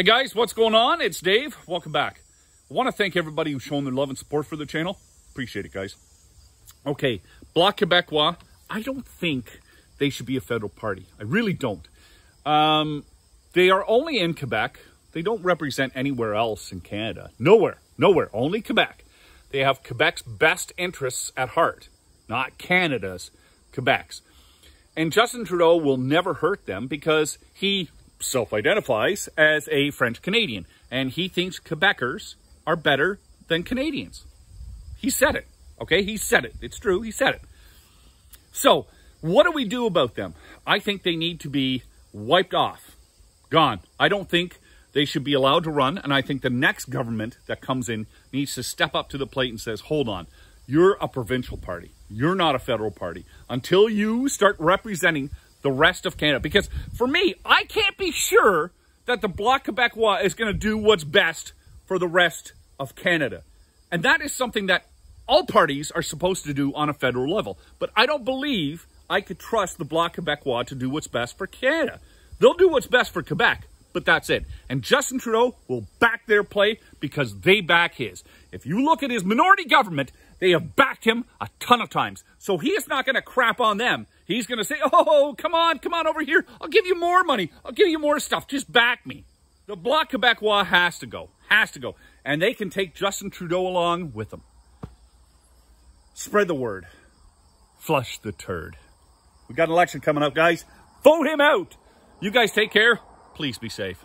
Hey guys, what's going on? It's Dave. Welcome back. I want to thank everybody who's shown their love and support for the channel. Appreciate it, guys. Okay, Bloc Québécois, I don't think they should be a federal party. I really don't. Um, they are only in Quebec. They don't represent anywhere else in Canada. Nowhere. Nowhere. Only Quebec. They have Quebec's best interests at heart, not Canada's, Quebec's. And Justin Trudeau will never hurt them because he self-identifies as a French Canadian. And he thinks Quebecers are better than Canadians. He said it. Okay, he said it. It's true. He said it. So, what do we do about them? I think they need to be wiped off, gone. I don't think they should be allowed to run, and I think the next government that comes in needs to step up to the plate and says, hold on, you're a provincial party. You're not a federal party. Until you start representing the rest of Canada. Because for me, I can't be sure that the Bloc Québécois is going to do what's best for the rest of Canada. And that is something that all parties are supposed to do on a federal level. But I don't believe I could trust the Bloc Québécois to do what's best for Canada. They'll do what's best for Quebec, but that's it. And Justin Trudeau will back their play because they back his. If you look at his minority government, they have backed him a ton of times. So he is not going to crap on them. He's going to say, oh, come on, come on over here. I'll give you more money. I'll give you more stuff. Just back me. The Bloc Quebecois has to go, has to go. And they can take Justin Trudeau along with them. Spread the word. Flush the turd. We got an election coming up, guys. Vote him out. You guys take care. Please be safe.